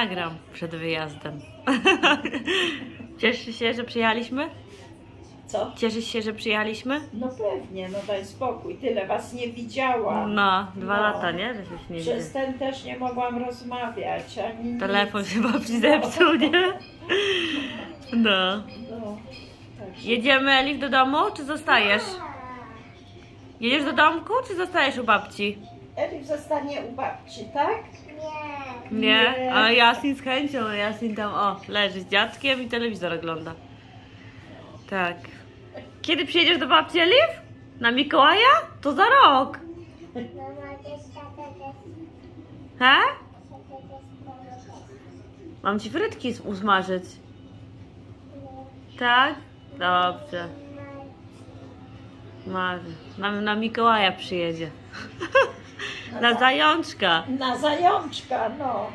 nagram przed wyjazdem. Cieszysz się, że przyjechaliśmy? Co? Cieszysz się, że przyjechaliśmy? No pewnie, no daj spokój, tyle was nie widziałam. No, dwa No. lata, nie? Że się nie Przez ten też nie mogłam rozmawiać, ani nic. Telefon się babci zepsuł, nie? No. No. Jedziemy, Elif, do domu, czy zostajesz? Jedziesz do domku, czy zostajesz u babci? Elif zostanie u babci, tak? Nie, Nie. a Jasin z chęcią, Jasin tam, o, leży z dziadkiem i telewizor ogląda. Tak. Kiedy przyjedziesz do babci, Elif? Na Mikołaja? To za rok. He? Mam ci frytki usmażyć. Tak? Dobrze. Marzy. Na, na Mikołaja przyjedzie. Na zajączka. Na zajączka, no.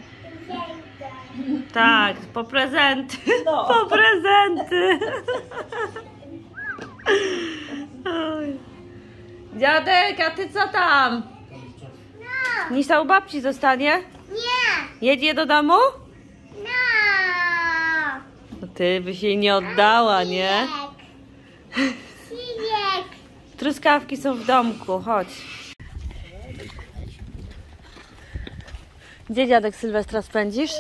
Tak, po prezenty. No. Po prezenty. Dziadek, a ty co tam? Nisa u babci zostanie? Nie! Jedzie do domu? No! No ty byś jej nie oddała, nie? Truskawki są w domku, chodź. Gdzie dziadek Sylwestra spędzisz?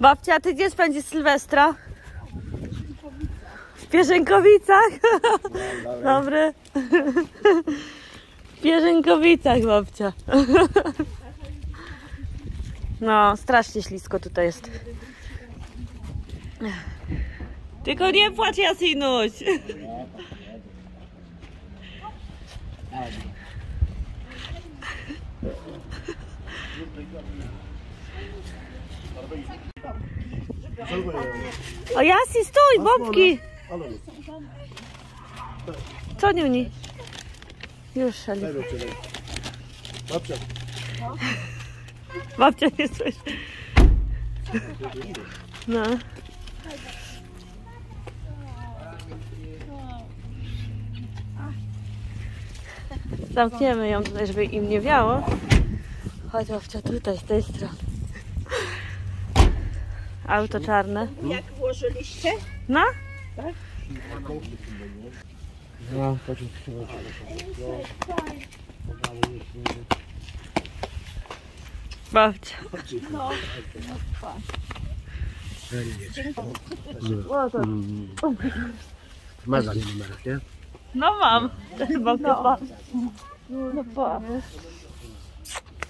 Babcia, a ty gdzie spędzisz Sylwestra? W Pierzynkowicach? Dobry. W Pierzynkowicach, babcia. No, strasznie ślisko tutaj jest. Tylko nie płacz, Jasinuś. O Jasi, stój, bobki. Co niuni? Już, Eli. Babcia, Babcia nie słyszy. No. Zamkniemy ją tutaj, żeby im nie wiało. Chodź babcia tutaj, z tej strony. Auto czarne. Jak włożyliście? No? no, pociąg Babcia. Masz za nie numerek, nie? No mam. To chyba no. No pa.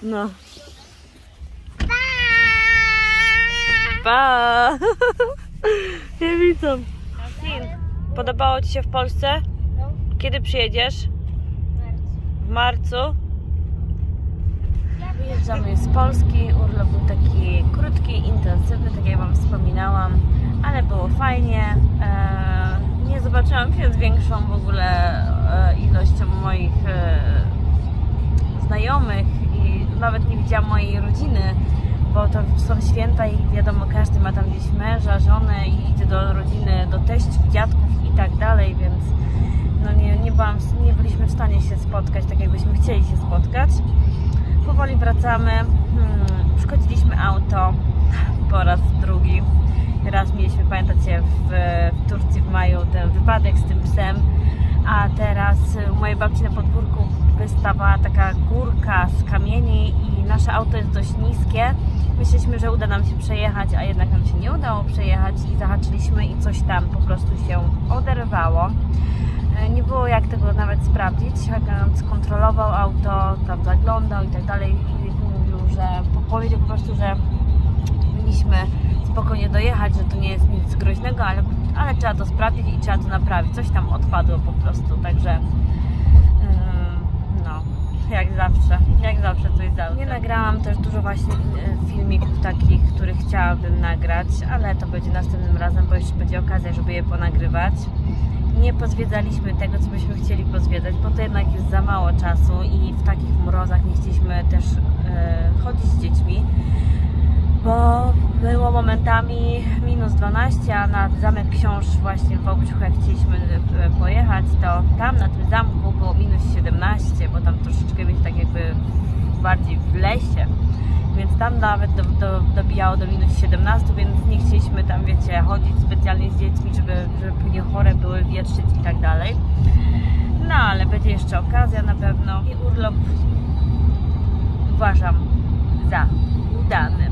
No. Pa! Nie widzą. Podobało Ci się w Polsce? Kiedy przyjedziesz? W marcu? Wyjeżdżamy z Polski. Urlop był taki krótki, intensywny, tak jak Wam wspominałam, ale było fajnie. Eee, nie zobaczyłam się z większą w ogóle e, ilością moich e, znajomych i nawet nie widziałam mojej rodziny, bo to są święta i wiadomo, każdy ma tam gdzieś męża, żonę i idzie do rodziny, do teściów, dziadków i tak dalej, więc no nie, nie, byłam, nie byliśmy w stanie się spotkać tak, jakbyśmy chcieli się spotkać. Powoli wracamy. Hmm, uszkodziliśmy auto po raz drugi. Raz mieliśmy, pamiętacie, w, w Turcji w maju ten wypadek z tym psem, a teraz u mojej babci na podwórku wystawała taka górka z kamieni i nasze auto jest dość niskie. Myśleliśmy, że uda nam się przejechać, a jednak nam się nie udało przejechać i zahaczyliśmy i coś tam po prostu się oderwało. E, Nie było jak tego nawet sprawdzić. Hagan skontrolował auto, tam zaglądał i tak dalej mówił, że po- powiedział po prostu, że powinniśmy spokojnie dojechać, że to nie jest nic groźnego, ale, ale trzeba to sprawdzić i trzeba to naprawić. Coś tam odpadło po prostu, także jak zawsze, jak zawsze coś za Nie nagrałam też dużo właśnie y, filmików takich, których chciałabym nagrać, ale to będzie następnym razem, bo jeszcze będzie okazja, żeby je ponagrywać. Nie pozwiedzaliśmy tego, co byśmy chcieli pozwiedzać, bo to jednak jest za mało czasu i w takich mrozach nie chcieliśmy też e, chodzić z dziećmi. Bo było momentami minus 12, a na Zamek Książ właśnie w Wałbrzychu jak chcieliśmy e, pojechać, to tam na tym zamku było minus 17, bo tam troszeczkę jest tak jakby bardziej w lesie, więc tam nawet do, do, dobijało do minus 17, więc nie chcieliśmy tam, wiecie, chodzić specjalnie z dziećmi, żeby, żeby nie chore były, wietrzyć i tak dalej. No, ale będzie jeszcze okazja na pewno i urlop uważam za udany.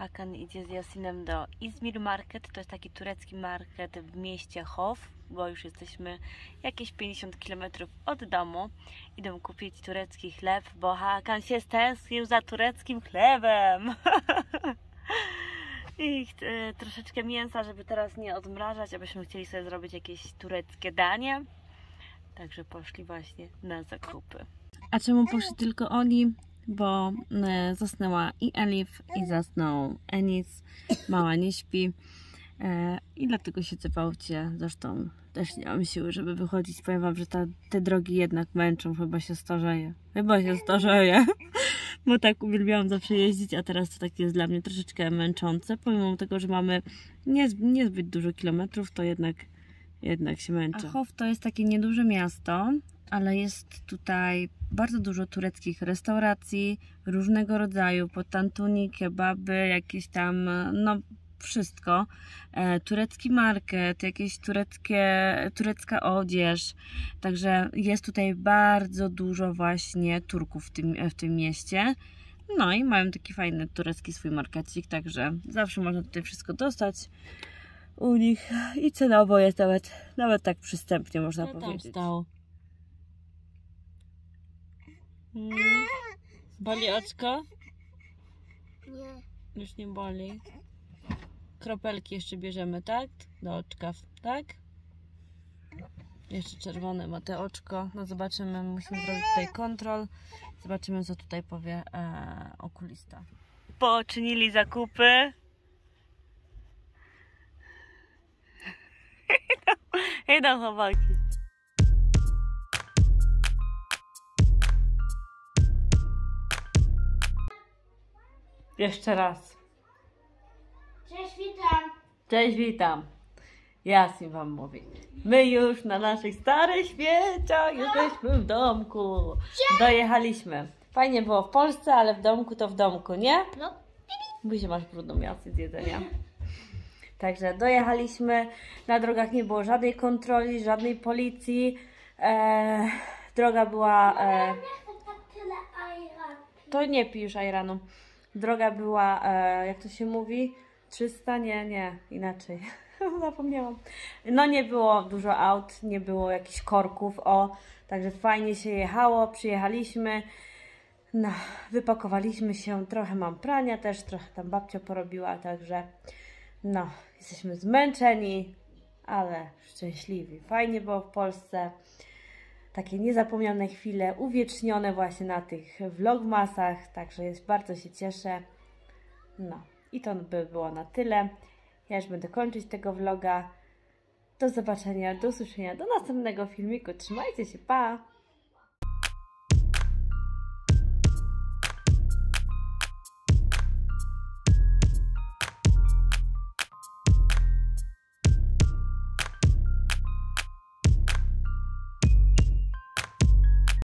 Hakan idzie z Jasinem do Izmir Market. To jest taki turecki market w mieście Hof, bo już jesteśmy jakieś 50 km od domu. Idę kupić turecki chleb, bo Hakan się stęsknił za tureckim chlebem. I e, troszeczkę mięsa, żeby teraz nie odmrażać, abyśmy chcieli sobie zrobić jakieś tureckie danie. Także poszli właśnie na zakupy. A czemu poszli tylko oni? Bo e, zasnęła i Elif, i zasnął Enis. Mała nie śpi. E, I dlatego siedzę w aucie. Zresztą też nie mam siły, żeby wychodzić. Powiem Wam, że ta, te drogi jednak męczą. Chyba się starzeję. Chyba się starzeję. Bo tak uwielbiałam zawsze jeździć, a teraz to tak jest dla mnie troszeczkę męczące. Pomimo tego, że mamy niez, niezbyt dużo kilometrów, to jednak, jednak się męczę. Achow to jest takie nieduże miasto, ale jest tutaj bardzo dużo tureckich restauracji różnego rodzaju, potantuni, kebaby, jakieś tam, no wszystko. E, turecki market, jakieś tureckie, turecka odzież. Także jest tutaj bardzo dużo właśnie Turków w tym, w tym mieście. No i mają taki fajny turecki swój markecik, także zawsze można tutaj wszystko dostać u nich i cenowo jest nawet, nawet tak przystępnie można Co tam powiedzieć. Mm. Boli oczko? Nie. Już nie boli. Kropelki jeszcze bierzemy, tak? Do oczka, tak? Jeszcze czerwone ma te oczko. No zobaczymy, musimy zrobić tutaj kontrol. Zobaczymy, co tutaj powie e, okulista. Poczynili zakupy. Idą chłopaki. Jeszcze raz. Cześć, witam. Cześć, witam. Jasim wam mówi. My już na naszych starych świeciach jesteśmy w domku. Dojechaliśmy. Fajnie było w Polsce, ale w domku to w domku, nie? No. Buzie masz brudną miasy z jedzenia. Także dojechaliśmy. Na drogach nie było żadnej kontroli, żadnej policji. E, droga była... E, to nie pij już ajranu. Droga była, e, jak to się mówi? 300? Nie, nie, inaczej. Zapomniałam. No nie było dużo aut, nie było jakichś korków, o. Także fajnie się jechało, przyjechaliśmy. No, wypakowaliśmy się, trochę mam prania też, trochę tam babcia porobiła, także no, jesteśmy zmęczeni, ale szczęśliwi. Fajnie było w Polsce takie niezapomniane chwile, uwiecznione właśnie na tych vlogmasach, także jest, bardzo się cieszę. No i to by było na tyle. Ja już będę kończyć tego vloga. Do zobaczenia, do usłyszenia, do następnego filmiku. Trzymajcie się, pa!